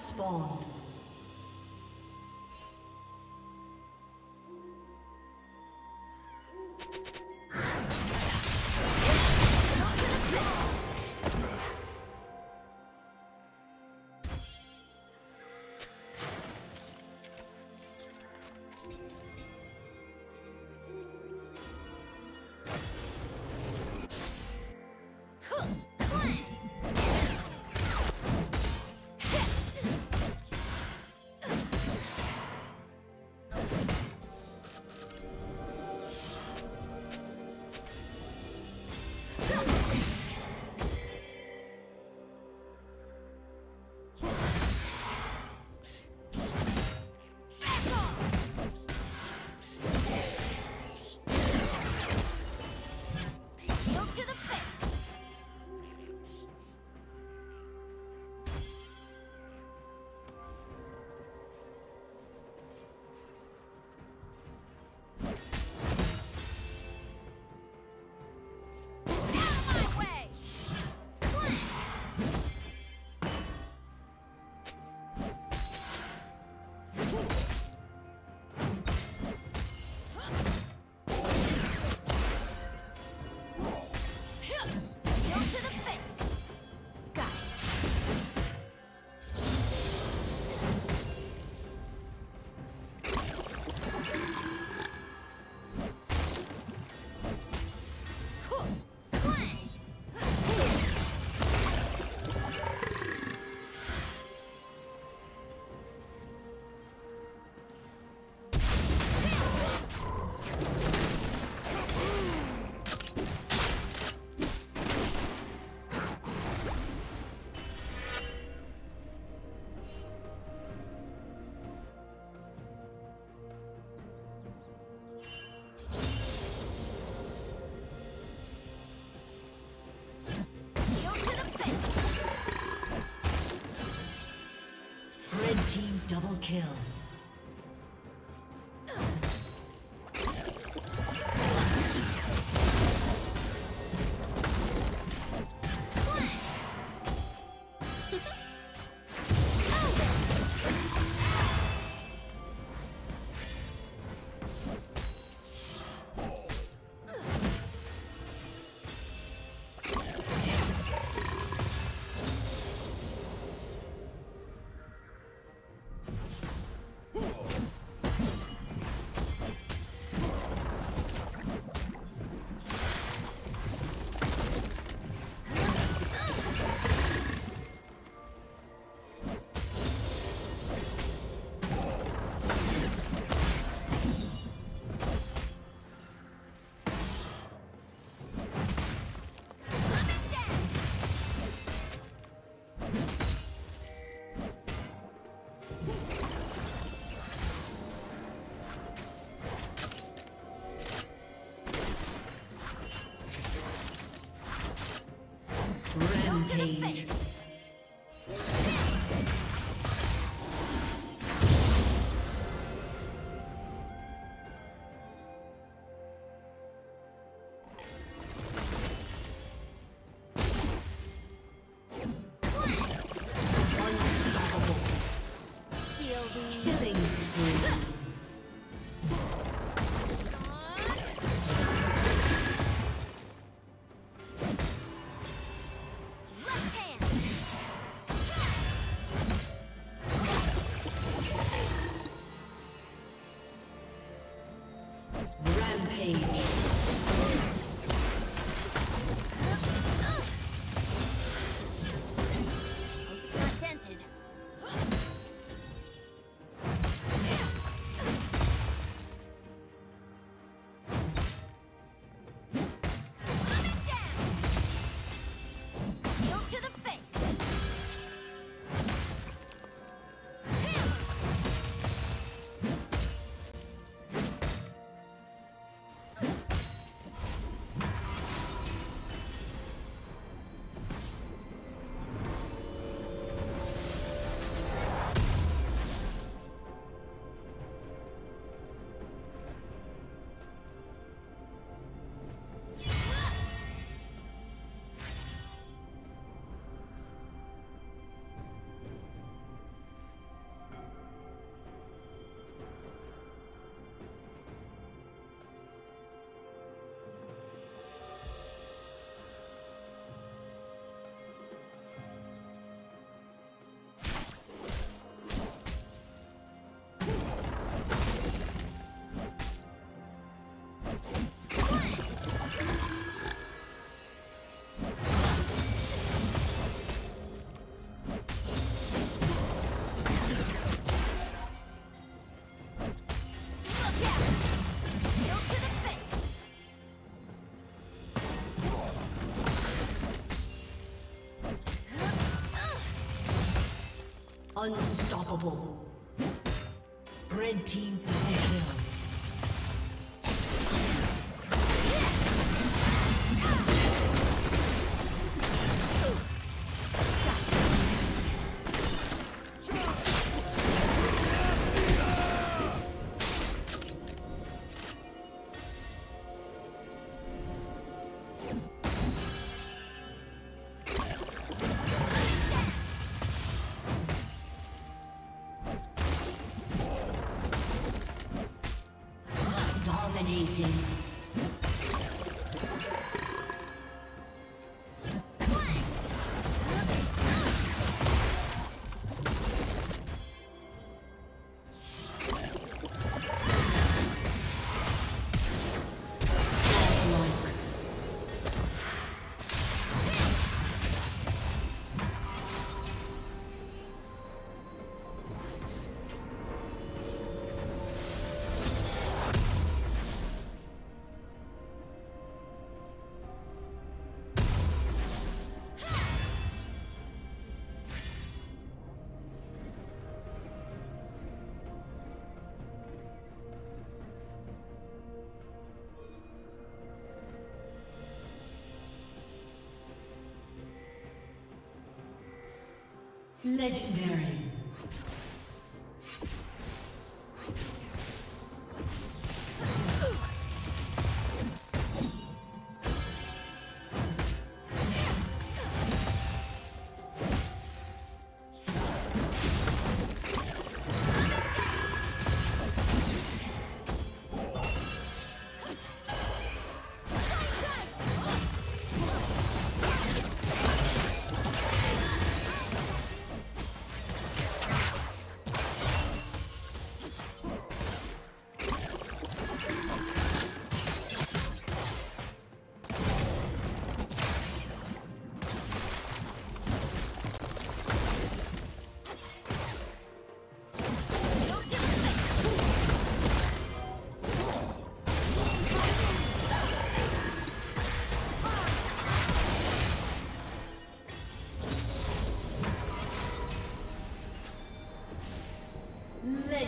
Slaves spawned. Kill. Rampage. Unstoppable. Red team double. Legendary.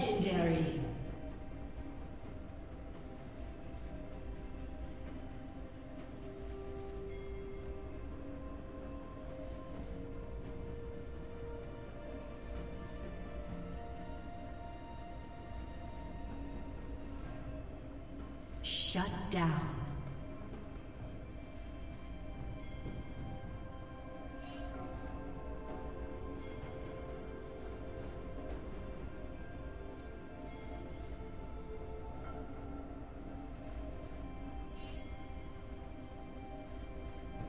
Legendary.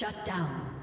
Shut down.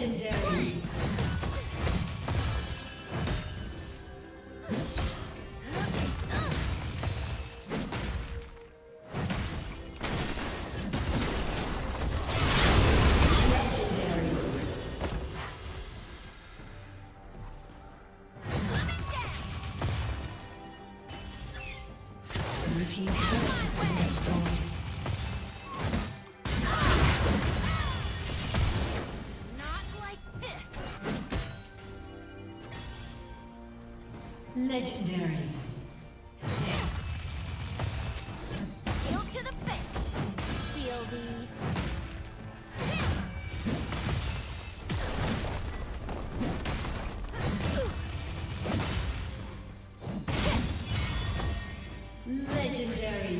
Legendary. Legendary. To the face. Feel the Legendary.